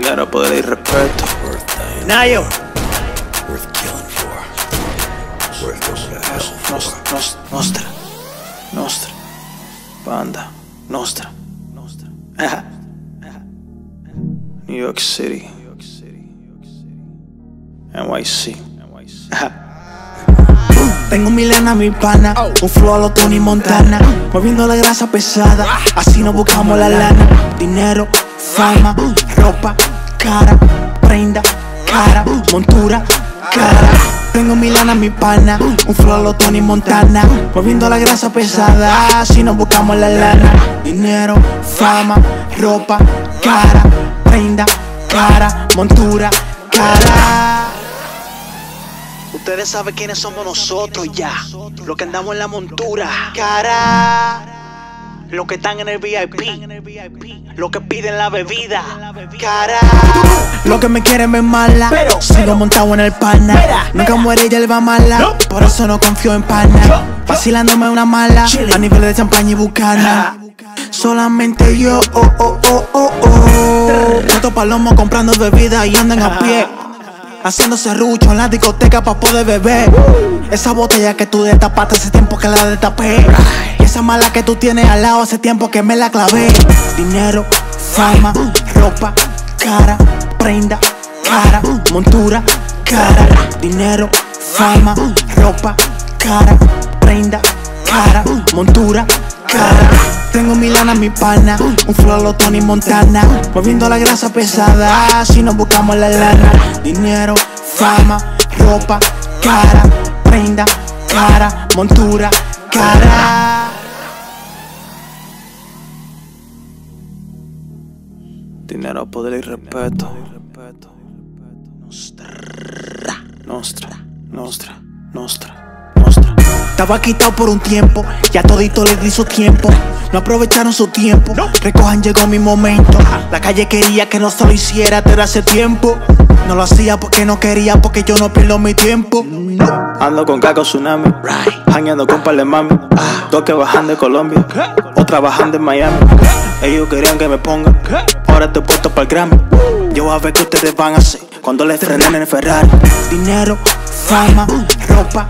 Dinero, poder y respeto. Nayo. Worth killing for. Worth going to hell for. Nos- nos- Nostra. Nostra. Banda. Nostra. Nostra. New York City. NYC. Tengo mi lana, mi pana, un flow a lo Tony Montana, moviendo la grasa pesada, así no buscamos la lana. Dinero, fama, ropa, cara, prenda, cara, montura, cara. Tengo mi lana, mi pana, un flow lo Tony Montana, moviendo la grasa pesada, así no buscamos la lana. Dinero, fama, ropa, cara, prenda, cara, montura, cara. Ustedes saben quiénes somos nosotros ya. Los que andamos en la montura. Cara. Los que están en el VIP. Los que piden la bebida. Cara. Los que me quieren ver mala. Pero sigo montado en el pana. Nunca muere y él va mala. Por eso no confío en pana. Vacilándome una mala. A nivel de champaña y bucana. Solamente yo, oh, oh, oh, oh, oh. Estos palomos comprando bebida y andan a pie. Haciendo serrucho en la discoteca pa' poder beber. Esa botella que tú destapaste hace tiempo que la destapé. Y esa mala que tú tienes al lado hace tiempo que me la clavé. Dinero, fama, ropa, cara, prenda, cara, montura, cara. Dinero, fama, ropa, cara, prenda, cara, montura, cara. Tengo mi lana, mi pana, un flow Tony Montana, moviendo la grasa pesada, si no buscamos la lana. Dinero, fama, ropa, cara, prenda, cara, montura, cara. Dinero, poder y respeto. Nostra. Nostra. Nostra. Nostra. Estaba quitado por un tiempo, ya todito le di su tiempo. No aprovecharon su tiempo, recojan llegó mi momento. La calle quería que no se lo hiciera desde hace tiempo. No lo hacía porque no quería, porque yo no pierdo mi tiempo. Ando con Caco Tsunami. Hangueando con par de mami. Dos que bajan de Colombia. Otra bajan de Miami. Ellos querían que me ponga. Ahora estoy puesto para el Grammy. Yo a ver qué ustedes van a hacer cuando les frenen en el Ferrari. Dinero, fama, ropa,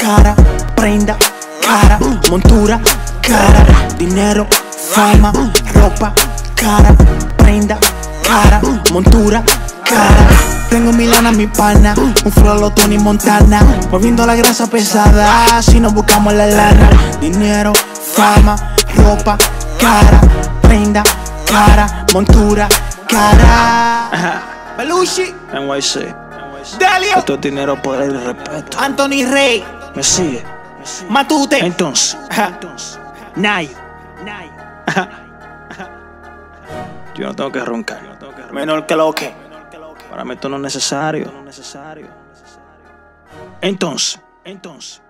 cara, prenda, cara, montura, cara. Dinero, fama, ropa, cara, prenda, cara, montura, cara. Tengo mi lana, mi pana, un flow a lo Tony Montana, moviendo la grasa pesada, si no buscamos la lana. Dinero, fama, ropa, cara, prenda, cara, montura, cara. Belushi, NYC. Delio, Esto es dinero, poder y respeto. Anthony Rey, Me sigue. Matute, Entonces. Nayo. Yo no tengo que roncar. Menor que lo que. Para mí esto no es necesario. Entonces. Entonces.